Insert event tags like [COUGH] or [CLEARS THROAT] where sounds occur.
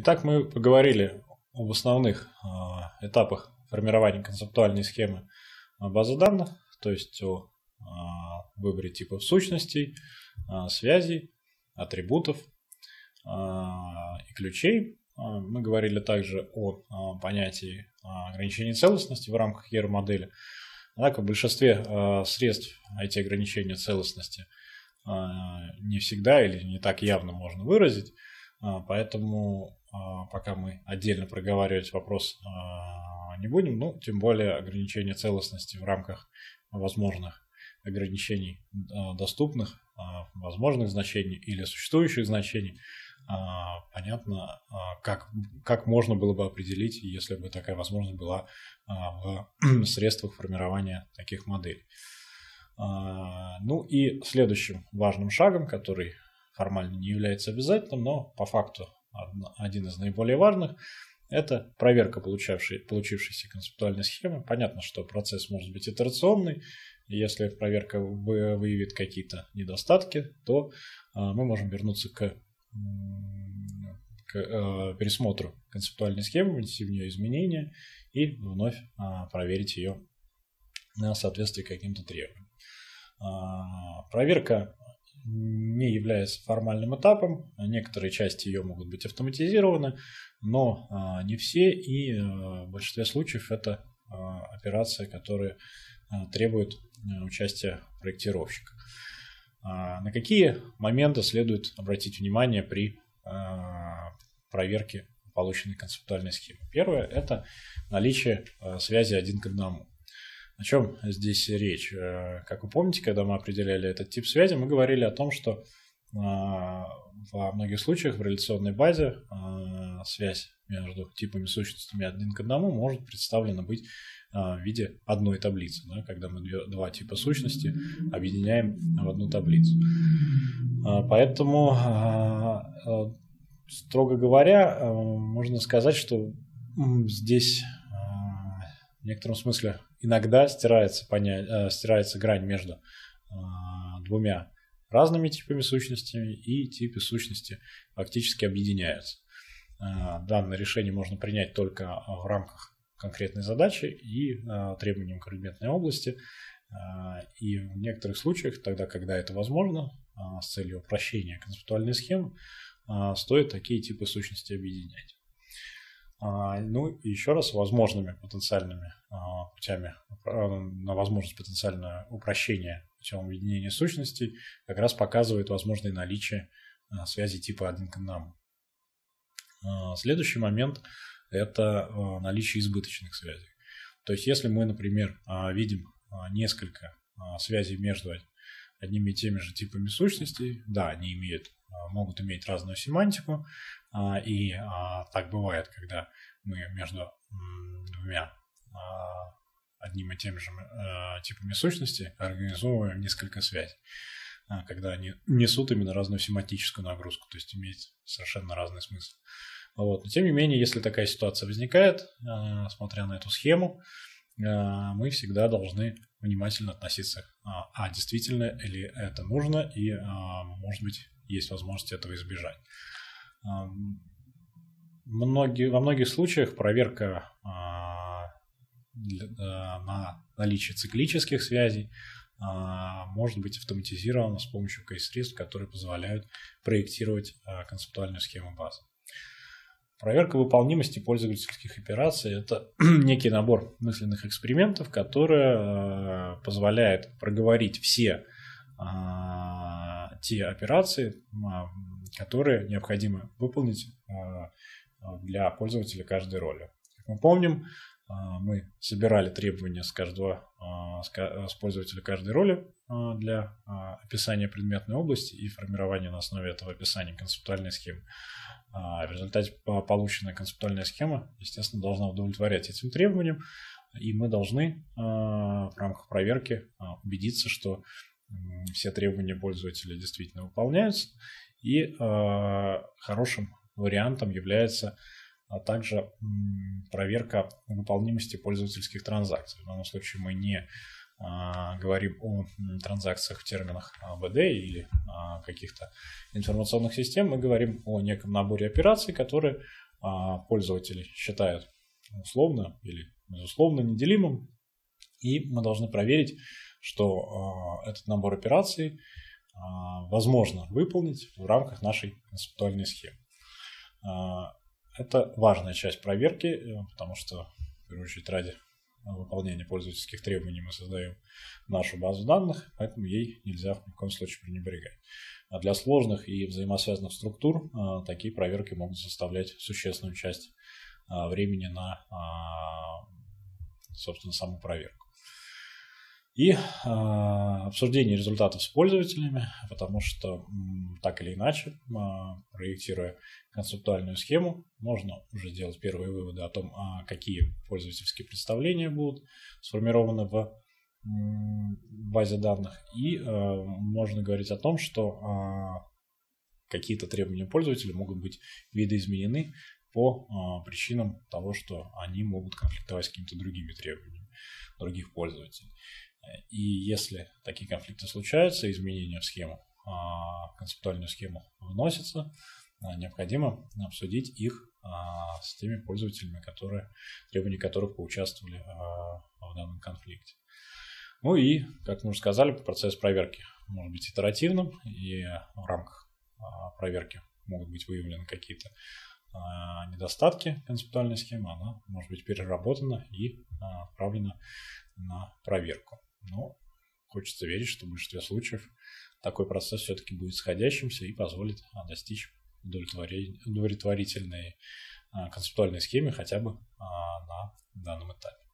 Итак, мы поговорили об основных этапах формирования концептуальной схемы базы данных, то есть о выборе типов сущностей, связей, атрибутов и ключей. Мы говорили также о понятии ограничения целостности в рамках ER-модели. Однако в большинстве средств эти ограничения целостности не всегда или не так явно можно выразить. Поэтому пока мы отдельно проговаривать вопрос не будем, ну, тем более ограничение целостности в рамках возможных ограничений доступных, возможных значений или существующих значений, понятно, как, как можно было бы определить, если бы такая возможность была в [CLEARS THROAT] средствах формирования таких моделей. Ну и следующим важным шагом, который формально не является обязательным, но по факту один из наиболее важных, это проверка получавшей, получившейся концептуальной схемы. Понятно, что процесс может быть итерационный. Если проверка выявит какие-то недостатки, то а, мы можем вернуться к, к а, пересмотру концептуальной схемы, внести в нее изменения и вновь а, проверить ее на соответствие каким-то требованиям. Проверка не является формальным этапом. Некоторые части ее могут быть автоматизированы, но а, не все. И а, в большинстве случаев это а, операция, которая требует участия проектировщика. На какие моменты следует обратить внимание при проверке полученной концептуальной схемы? Первое – это наличие связи один к одному. О чем здесь речь? Э, как вы помните, когда мы определяли этот тип связи, мы говорили о том, что а, во многих случаях в реляционной базе а, связь между типами сущностями один к одному может представлена быть а, в виде одной таблицы, да, когда мы два типа сущности объединяем в одну таблицу. Поэтому, строго говоря, можно сказать, что здесь в некотором смысле иногда стирается, поня... Э, стирается грань между э, двумя разными типами сущностями, и типы сущности фактически объединяются. Э, данное решение можно принять только в рамках конкретной задачи и требованиям предметной области. И в некоторых случаях, тогда, когда это возможно, с целью упрощения концептуальной схемы, стоит такие типы сущности объединять. А, ну и еще раз возможными потенциальными а, путями на возможность потенциального упрощения путем объединения сущностей как раз показывает возможное наличие а, связи типа один к одному. Следующий момент – это наличие избыточных связей. То есть если мы, например, видим несколько связей между одними и теми же типами сущностей, да, они имеют, могут иметь разную семантику, а, и а, так бывает, когда мы между двумя а, одним и тем же типами сущности организовываем несколько связей, когда они несут именно разную семантическую нагрузку, то есть имеет совершенно разный смысл. Вот. Но тем не менее, если такая ситуация возникает, смотря на эту схему, мы всегда должны внимательно относиться, а действительно ли это нужно и, может быть, есть возможность этого избежать. Многие, во многих случаях проверка а, на наличие циклических связей а, может быть автоматизирована с помощью кейс-средств, которые позволяют проектировать а, концептуальную схему базы. Проверка выполнимости пользовательских операций – это [CLEARS THROAT] некий набор мысленных экспериментов, который позволяет проговорить все те операции, которые необходимо выполнить а, а, для пользователя каждой роли. Как мы помним, а, мы собирали требования с каждого с пользователя каждой роли для описания предметной области и формирования на основе этого описания концептуальной схемы. В результате полученная концептуальная схема, естественно, должна удовлетворять этим требованиям, и мы должны в рамках проверки убедиться, что все требования пользователя действительно выполняются, и э, хорошим вариантом является а также проверка выполнимости пользовательских транзакций. В данном случае мы не а, говорим о транзакциях в терминах АБД или а, каких-то информационных систем, мы говорим о неком наборе операций, которые пользователи считают условно или безусловно неделимым, и мы должны проверить, что этот набор операций возможно выполнить в рамках нашей концептуальной схемы. Это важная часть проверки, э, потому что, в первую очередь, ради выполнения пользовательских требований мы создаем нашу базу данных, поэтому ей нельзя в коем случае пренебрегать. А для сложных и взаимосвязанных структур такие проверки могут составлять существенную часть времени на, собственно, саму проверку и э, обсуждение результатов с пользователями, потому что так или иначе, э, проектируя концептуальную схему, можно уже сделать первые выводы о том, э, какие пользовательские представления будут сформированы в э, базе данных, и э, можно говорить о том, что э, какие-то требования пользователя могут быть видоизменены по э, причинам того, что они могут конфликтовать с какими-то другими требованиями других пользователей. И если такие конфликты случаются, изменения в схему, а, концептуальную схему вносятся, а, необходимо обсудить их а, с теми пользователями, которые, требования которых поучаствовали в данном конфликте. Ну и, как мы уже сказали, процесс проверки может быть итеративным, и в рамках проверки могут быть выявлены какие-то недостатки концептуальной схемы, она может быть переработана и отправлена на проверку. Но хочется верить, что в большинстве случаев такой процесс все-таки будет сходящимся и позволит а, достичь удовлетворительной а, концептуальной схеме хотя бы а, на данном этапе.